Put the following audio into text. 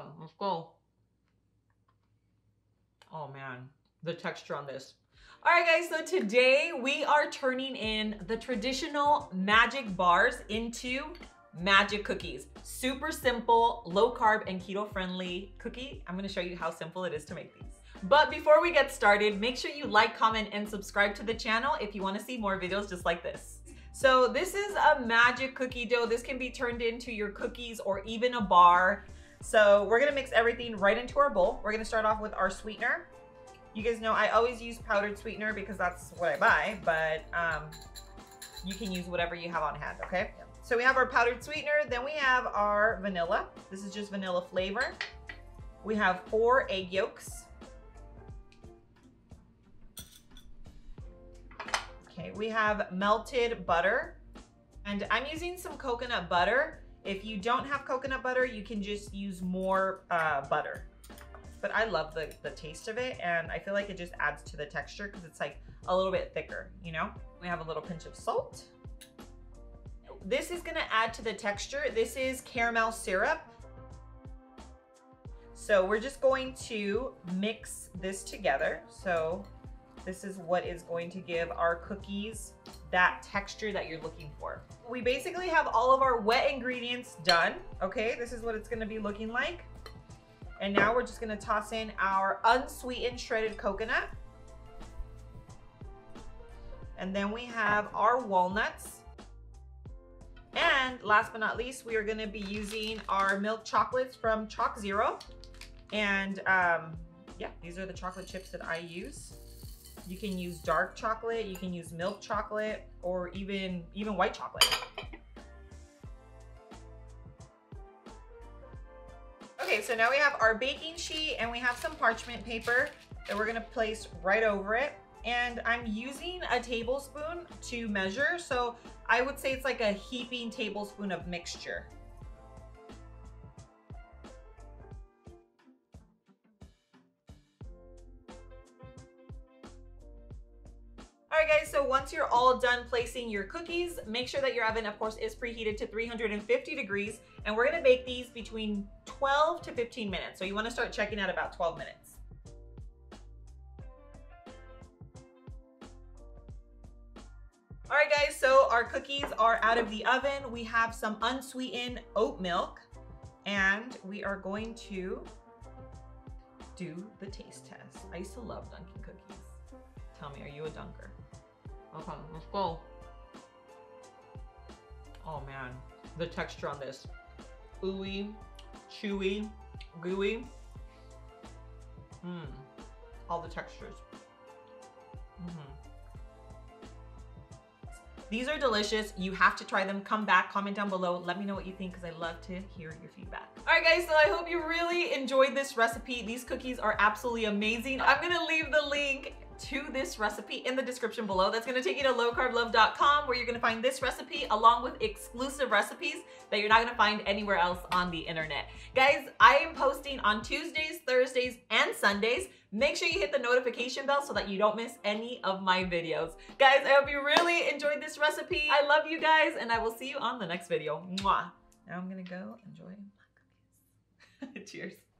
Let's go. Oh man, the texture on this. All right guys, so today we are turning in the traditional magic bars into magic cookies. Super simple, low carb and keto friendly cookie. I'm gonna show you how simple it is to make these. But before we get started, make sure you like, comment, and subscribe to the channel if you wanna see more videos just like this. So this is a magic cookie dough. This can be turned into your cookies or even a bar. So we're gonna mix everything right into our bowl. We're gonna start off with our sweetener. You guys know I always use powdered sweetener because that's what I buy, but um, you can use whatever you have on hand, okay? So we have our powdered sweetener, then we have our vanilla. This is just vanilla flavor. We have four egg yolks. Okay, we have melted butter. And I'm using some coconut butter. If you don't have coconut butter, you can just use more uh, butter. But I love the, the taste of it and I feel like it just adds to the texture because it's like a little bit thicker, you know? We have a little pinch of salt. This is gonna add to the texture. This is caramel syrup. So we're just going to mix this together. So this is what is going to give our cookies that texture that you're looking for. We basically have all of our wet ingredients done. Okay, this is what it's gonna be looking like. And now we're just gonna toss in our unsweetened shredded coconut. And then we have our walnuts. And last but not least, we are gonna be using our milk chocolates from ChocZero. And um, yeah, these are the chocolate chips that I use. You can use dark chocolate, you can use milk chocolate, or even, even white chocolate. Okay, so now we have our baking sheet and we have some parchment paper that we're gonna place right over it. And I'm using a tablespoon to measure. So I would say it's like a heaping tablespoon of mixture. Right guys, so once you're all done placing your cookies, make sure that your oven of course is preheated to 350 degrees and we're gonna bake these between 12 to 15 minutes. So you wanna start checking at about 12 minutes. All right guys, so our cookies are out of the oven. We have some unsweetened oat milk and we are going to do the taste test. I used to love dunking cookies. Tell me, are you a dunker? Okay, let's go. Oh man, the texture on this. Ooey, chewy, gooey. Mmm, all the textures. Mm -hmm. These are delicious. You have to try them. Come back, comment down below. Let me know what you think because I love to hear your feedback. All right, guys, so I hope you really enjoyed this recipe. These cookies are absolutely amazing. I'm gonna leave the link to this recipe in the description below. That's gonna take you to lowcarblove.com where you're gonna find this recipe along with exclusive recipes that you're not gonna find anywhere else on the internet. Guys, I am posting on Tuesdays, Thursdays, and Sundays. Make sure you hit the notification bell so that you don't miss any of my videos. Guys, I hope you really enjoyed this recipe. I love you guys and I will see you on the next video. Mwah. Now I'm gonna go enjoy my cookies. Cheers.